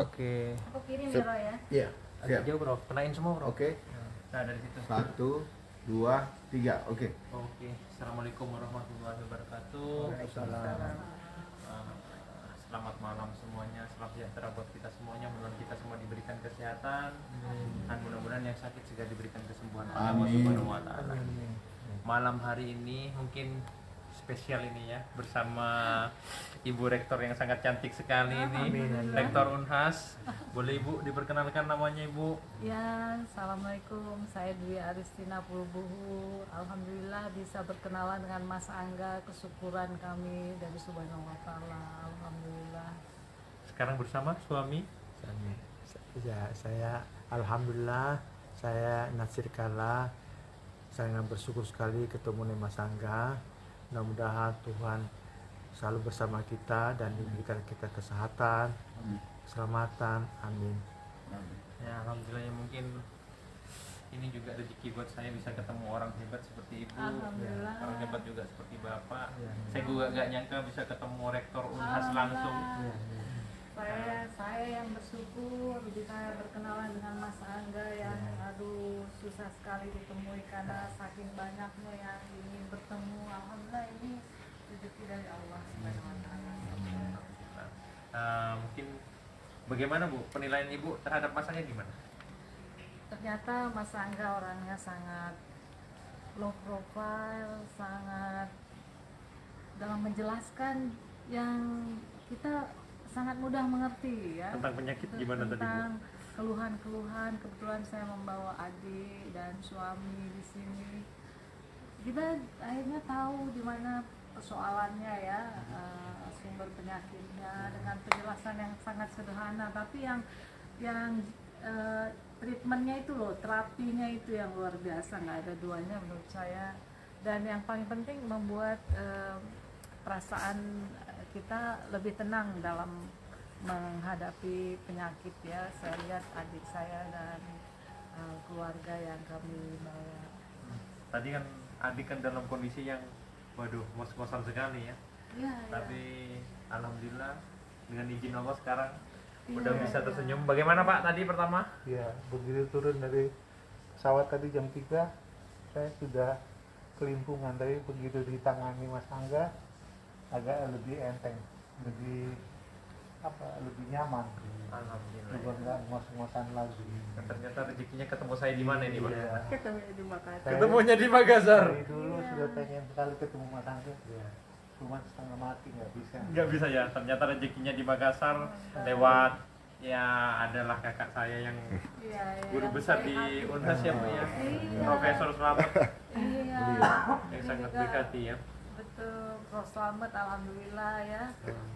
Oke. Aku kirim ya Roy ya. Iya. Agak Siap. jauh bro. Kenain semua bro. Oke. Nah dari situ. Satu, dua, tiga. Oke. Oke. Assalamualaikum warahmatullahi wabarakatuh. Waalaikumsalam. Selamat malam semuanya, selamat sejahtera buat kita semuanya. Mudah-mudahan kita semua diberikan kesehatan dan mudah-mudahan yang sakit juga diberikan kesembuhan oleh Allah Amin. Subhanahu wa taala. Malam hari ini mungkin spesial ini ya bersama Ibu Rektor yang sangat cantik sekali ini, Rektor Unhas. Boleh Ibu diperkenalkan namanya Ibu? Ya, Assalamualaikum. Saya Dwi Aristina Pulbuhu. Alhamdulillah bisa berkenalan dengan Mas Angga. Kesyukuran kami dari Subhanahu wa taala. Alhamdulillah. Sekarang bersama suami Saya, ya, saya alhamdulillah saya Nasir Kala sangat bersyukur sekali ketemu dengan Mas Angga mudah-mudahan Tuhan selalu bersama kita dan diberikan kita kesehatan keselamatan amin Ya alhamdulillah ya mungkin ini juga rezeki buat saya bisa ketemu orang hebat seperti ibu, Alhamdulillah. orang hebat juga seperti bapak. Ya. Saya juga gak nyangka bisa ketemu rektor Unhas langsung. Alhamdulillah. Saya saya yang bersyukur bisa berkenalan dengan Mas Angga yang susah sekali ditemui karena saking banyaknya yang ingin bertemu. Alhamdulillah ini rezeki dari Allah Subhanahu wa taala. Eh, mungkin bagaimana bu penilaian ibu terhadap masanya gimana? ternyata Mas Angga orangnya sangat low profile, sangat dalam menjelaskan yang kita sangat mudah mengerti ya. Tentang penyakit gimana tadi, Bu? Keluhan-keluhan, kebetulan saya membawa adik dan suami di sini. Kita akhirnya tahu di mana persoalannya ya, eh, sumber penyakitnya dengan penjelasan yang sangat sederhana, tapi yang yang eh, treatmentnya itu loh, terapinya itu yang luar biasa, nggak ada duanya menurut saya. Dan yang paling penting membuat eh, perasaan kita lebih tenang dalam menghadapi penyakit ya. Saya lihat adik saya dan eh, keluarga yang kami bawa. Tadi kan adik kan dalam kondisi yang waduh ngos-ngosan sekali ya. Iya, Tapi alhamdulillah dengan izin Allah sekarang Iya, udah bisa iya. tersenyum. Bagaimana Pak tadi pertama? Ya, begitu turun dari pesawat tadi jam 3, saya sudah kelimpungan. Tapi begitu ditangani Mas Angga, agak lebih enteng, lebih apa, lebih nyaman. Alhamdulillah. Juga nggak ngos-ngosan lagi. Ternyata rezekinya ketemu saya di mana ini Pak? Iya. Ketemu di Makassar. Ketemunya di Makassar. dari dulu Iya. sudah pengen sekali ketemu Mas Angga. Cuma setengah mati nggak bisa. Nggak bisa ya, ternyata rezekinya di Makassar lewat ya adalah kakak saya yang Iya, iya, guru besar di. Unhas ya Bu ya. Iya. Profesor Slamet Iya. yang sangat hati ya. Betul, Prof. Slamet Alhamdulillah ya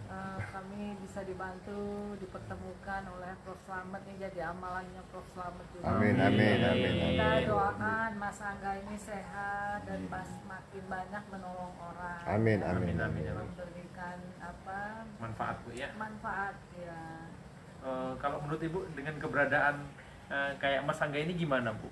Eh, Kami bisa dibantu, dipertemukan oleh Prof. Slamet Ini jadi amalannya Prof. Slamet juga Amin, amin, amin, Kita amin. doakan Mas Angga ini sehat dan pas makin banyak menolong orang Amin, Ya, amin, amin. Memberikan apa Manfaat Bu ya. manfaat ya Eh, kalau menurut Ibu dengan keberadaan eh, kayak Mas Angga ini gimana Bu?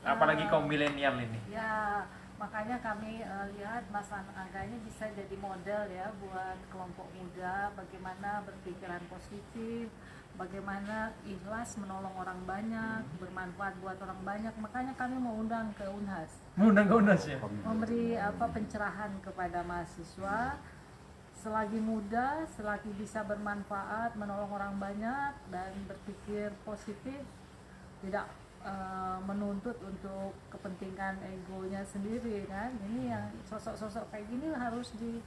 Apalagi kaum milenial ini. Ya, makanya kami eh, lihat Mas Angga ini bisa jadi model ya buat kelompok muda bagaimana berpikiran positif, bagaimana ikhlas menolong orang banyak, bermanfaat buat orang banyak. Makanya kami mau undang ke Unhas, Mengundang ke Unhas ya. memberi apa pencerahan kepada mahasiswa selagi muda, selagi bisa bermanfaat, menolong orang banyak dan berpikir positif, tidak eh, menuntut untuk kepentingan egonya sendiri kan. Ini yang sosok-sosok kayak gini harus di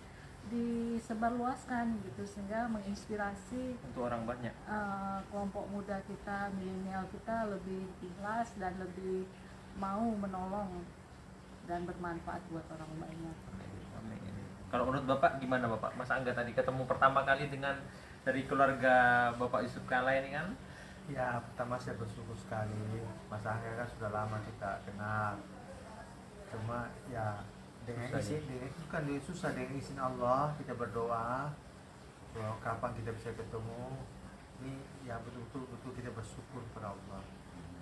disebarluaskan gitu sehingga menginspirasi Untuk orang banyak. eh, kelompok muda kita, milenial kita lebih ikhlas dan lebih mau menolong dan bermanfaat buat orang banyak. Amin. Kalau menurut Bapak gimana Bapak? Mas Angga tadi ketemu pertama kali dengan dari keluarga Bapak Yusuf Kala ini kan ya pertama saya bersyukur sekali. Mas Angga kan sudah lama kita kenal. Cuma ya dengan Susah izin dengan, bukan dengan susah dengan izin Allah. Kita berdoa bahwa kapan kita bisa ketemu. Ini ya betul-betul betul kita bersyukur kepada Allah.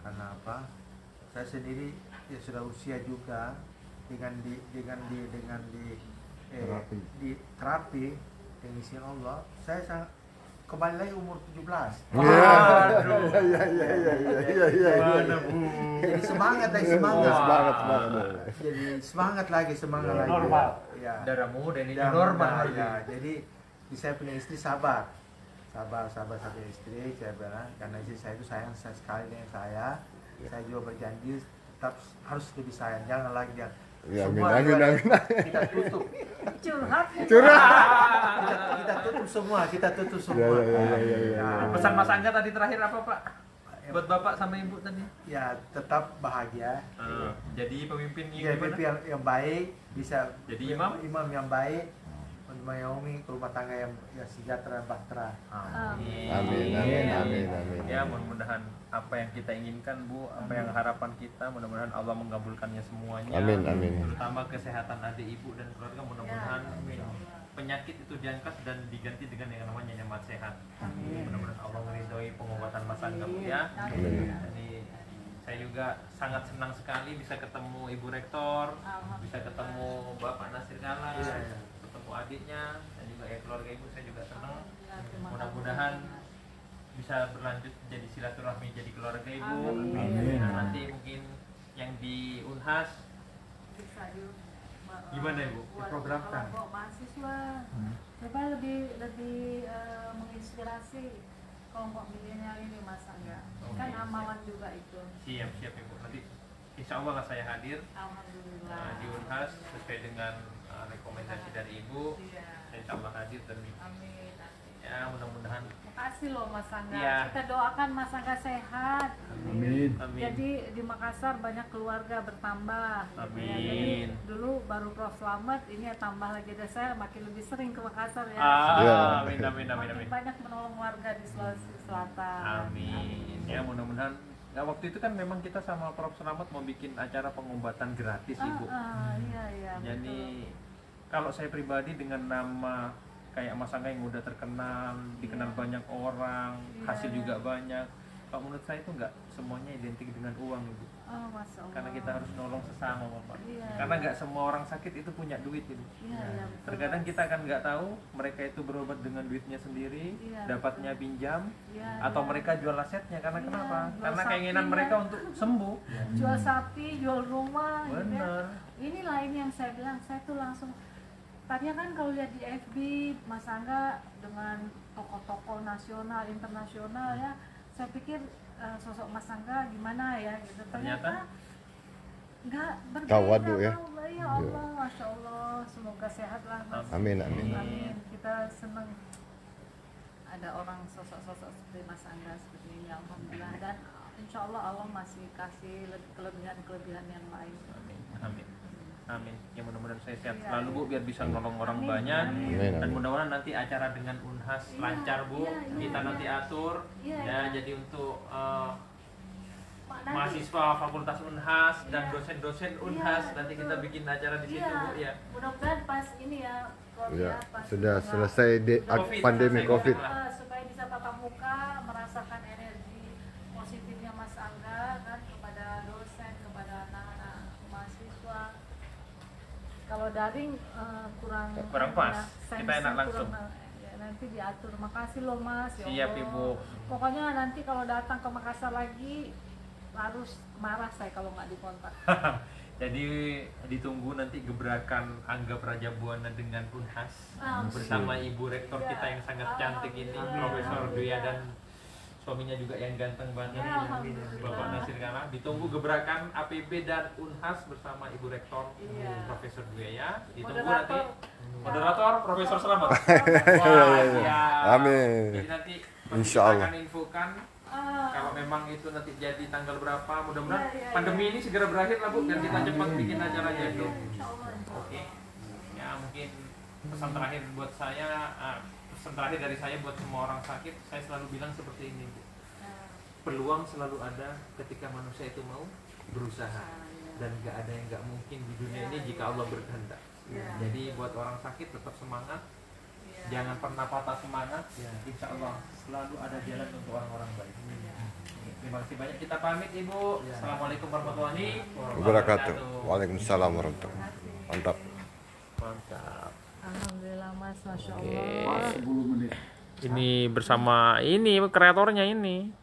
Karena apa? Saya sendiri ya sudah usia juga. Dengan di dengan di dengan di eh, Terapi. di terapi dengan izin Allah. Saya sangat kembali lagi umur 17. Iya. Waduh. Iya iya iya iya iya iya. Mana bu? Jadi semangat lagi Iya, semangat. Semangat semangat. Jadi semangat lagi semangat Iya. lagi. Normal. Ya. Darah muda ini normal ya. Jadi saya punya istri sabar. Sabar, sabar satu istri, saya bilang karena istri saya itu sayang saya sekali dengan saya. Saya juga berjanji tetap harus lebih sayang. Jangan lagi dia Ya, amin, semua amin, juga amin. kita tutup. curhat Curhat. Kita, kita tutup semua, kita tutup semua. Ya, ya, ya, ya, ya, ya. Pesan Mas Angga tadi terakhir apa Pak? Buat Bapak sama Ibu tadi? Ya, tetap bahagia. Ah, jadi pemimpin Ya, yang yang, yang baik bisa Jadi imam? imam yang baik mengayomi rumah tangga yang, yang sejahtera bahtera. Amin. Amin amin amin amin. Ya mudah-mudahan apa yang kita inginkan Bu, apa yang harapan kita, mudah-mudahan Allah mengabulkannya semuanya. Amin, amin. Terutama kesehatan adik ibu dan keluarga, mudah-mudahan Ya, penyakit itu diangkat dan diganti dengan yang namanya nyaman sehat. Amin. Mudah-mudahan Allah meridhoi pengobatan Mas Bu ya. Amin. Jadi saya juga sangat senang sekali bisa ketemu Ibu Rektor, bisa ketemu Bapak Nasir Kala, Iya, iya. Ketemu adiknya, dan juga ya keluarga Ibu saya juga senang. Mudah-mudahan bisa berlanjut jadi silaturahmi jadi keluarga ibu. Amin. Nah, nanti mungkin yang di Unhas bisa di ma- Gimana, Ibu? Diprogramkan? kelompok mahasiswa Hmm. coba lebih lebih eh, menginspirasi kelompok milenial ini mas Angga Oke, kan siap. amalan juga itu siap siap ibu nanti insya Allah lah saya hadir alhamdulillah uh, di Unhas sesuai dengan uh, rekomendasi dari ibu. Iya. Saya insya Allah hadir dan amin amin ya mudah-mudahan makasih loh mas Angga Iya. kita doakan mas Angga sehat Amin. amin. Jadi di Makassar banyak keluarga bertambah. gitu ya. Amin. Jadi dulu baru Prof Slamet, ini ya tambah lagi deh saya makin lebih sering ke Makassar ya. Ah, Ya. amin amin amin makin amin. banyak menolong warga di Sulawesi Selatan. Amin. Ya mudah-mudahan Ya waktu itu kan memang kita sama Prof Selamat mau bikin acara pengobatan gratis Ah, ibu. ah, iya iya. Jadi kalau saya pribadi dengan nama kayak Mas Angga yang udah terkenal, dikenal banyak orang, Iya, hasil iya. juga banyak. Kalau menurut saya itu nggak semuanya identik dengan uang, ibu. Oh. Karena kita harus nolong sesama, bapak. Iya, Karena iya. nggak semua orang sakit itu punya duit, ibu. Iya, iya, betul. Terkadang kita kan nggak tahu mereka itu berobat dengan duitnya sendiri, Iya, dapatnya pinjam, Iya, atau iya. mereka jual asetnya. Karena Iya, kenapa? Karena keinginan sapinya. mereka untuk sembuh. jual sapi, jual rumah gitu ya. Benar. Inilah ini yang saya bilang, saya tuh langsung tadinya kan kalau lihat di FB Mas Angga dengan tokoh-tokoh nasional, internasional ya, saya pikir eh, sosok Mas Angga gimana ya gitu. Ternyata? nggak berbeda. Tawadu ya. Allah, ya Allah, masya Allah, semoga sehat lah Mas. Amin amin. Amin. Kita senang ada orang sosok-sosok seperti Mas Angga seperti ini, alhamdulillah dan insya Allah Allah masih kasih le- kelebihan-kelebihan yang lain. Amin. Amin. Amin. Ya mudah-mudahan saya sehat Iya, selalu Bu biar bisa nolong orang Amin, banyak. amin. Amin, Dan mudah-mudahan nanti acara dengan Unhas Iya, lancar Bu. iya, iya, Kita iya. nanti atur Iya, ya jadi untuk Pak, nanti- mahasiswa Fakultas Unhas dan Iya. dosen-dosen Unhas nanti kita bikin acara di situ Bu ya. mudah-mudahan pas ini ya, Ya, pas sudah selesai di Sudah Covid, pandemi selesai Covid. Covid. Ah, supaya bisa tatap muka merasakan energi positifnya Mas Angga kan kepada dosen kepada anak-anak mahasiswa kalau daring eh, kurang Kurang pas. ya, Kita enak langsung. kurang, ya, nanti diatur makasih loh Mas ya Siap, Allah. Ibu. pokoknya nanti kalau datang ke Makassar lagi harus marah saya kalau nggak dikontak Jadi ditunggu nanti gebrakan Angga Prajabuana dengan Unhas Ah, bersama Ibu Rektor Iya. kita yang sangat cantik ini, Alhamdulillah. Profesor Duya dan suaminya juga yang ganteng banget, Ya. Bapak Nasir Kala. Ditunggu gebrakan APB dan Unhas bersama Ibu Rektor Iya. Profesor Duya ya. Ditunggu Moderator. nanti moderator Profesor Selamat. Wah, siap. Amin. Jadi nanti Insya Allah. akan infokan Ah, kalau memang itu nanti jadi tanggal berapa mudah-mudahan Iya, iya, pandemi ini segera berakhir lah bu biar kita cepat bikin acaranya itu oke ya mungkin pesan terakhir buat saya ah, pesan terakhir dari saya buat semua orang sakit saya selalu bilang seperti ini bu. Nah, peluang selalu ada ketika manusia itu mau berusaha. Dan gak ada yang gak mungkin di dunia ini jika Allah berkehendak. Iya. jadi buat orang sakit tetap semangat. Iya. jangan pernah patah semangat. Insya Allah selalu ada jalan untuk orang-orang baik. Terima kasih banyak. Kita pamit ibu. Assalamualaikum warahmatullahi Wabarakatuh. Waalaikumsalam warahmatullahi mantap. Alhamdulillah Mas, Masya Allah. 10 menit. Ini bersama ini kreatornya ini.